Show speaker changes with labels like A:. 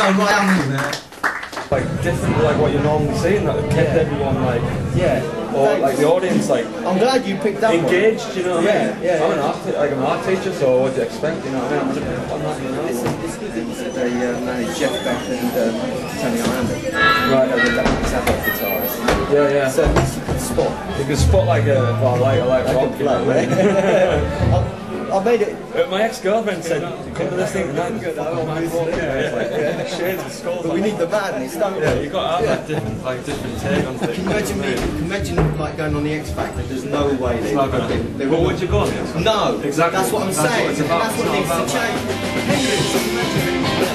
A: right under there.
B: like different like what you're normally see and that kept
A: Yeah.
B: everyone like
A: Yeah.
B: or like the audience like
A: I'm glad you picked up
B: engaged. You know what I mean?
A: Yeah, yeah,
B: I'm an art, like I'm an art teacher, so what do you expect? You know what I mean? I'm up. You know?
A: It's, it's good that you said they uh, managed Jeff Beck and um, Tony Iommi.
B: Right.
A: Uh, Sabbath guitarist.
B: Yeah, yeah.
A: So at least you could spot.
B: You can spot like a well, like like,
A: Like
B: rock.
A: a
B: you know what I mean?
A: I, I made it.
B: Uh, My ex-girlfriend said, "Come to this thing tonight." Good. I don't mind walking. It's like yeah, shades of skulls.
A: But we need the madness, don't we?
B: Yeah, you got to have that different, like different take on things.
A: Can you imagine me? Can you imagine like going on the X Factor? There's no way they.
B: It's not gonna.
A: they, they
B: Well,
A: would-
B: would you go on the X Factor?
A: No,
B: Exactly.
A: That's what I'm
B: That's what
A: saying.
B: it's about.
A: That's what
B: It's
A: needs
B: not
A: to
B: about
A: change. Hendrix, imagine